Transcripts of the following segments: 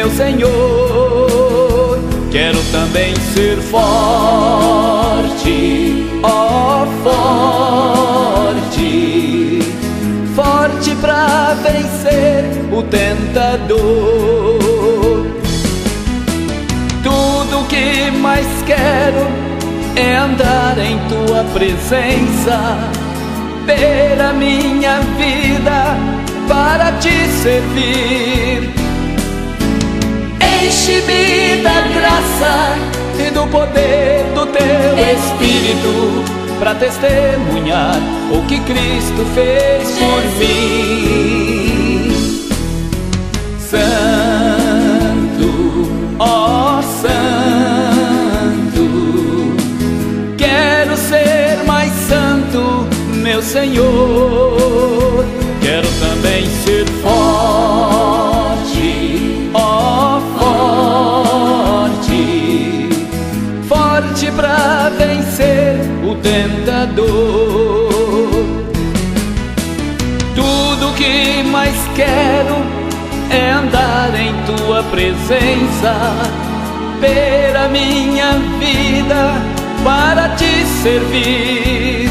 meu Senhor. Quero também ser forte, ó oh, forte, forte para vencer o tentador. Tudo que mais quero é andar em tua presença ver a minha vida para te servir. Enche-me da graça e do poder do teu Espírito para testemunhar o que Cristo fez por mim. Santo, ó Santo, quero ser mais santo, meu Senhor. Tentador. Tudo que mais quero é andar em tua presença, ter a minha vida para te servir.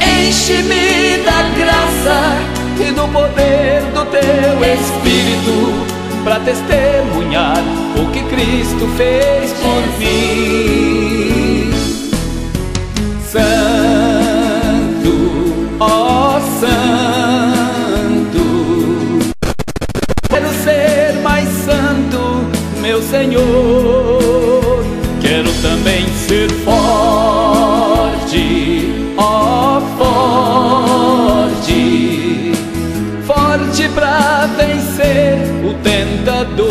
Enche-me da graça e do poder do teu Espírito para testemunhar o que Cristo fez por mim. Meu Senhor. Quero também ser forte, ó forte, forte para vencer o tentador,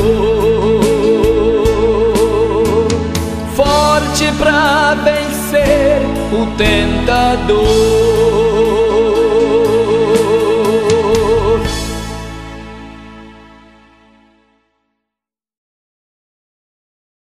forte para vencer o tentador.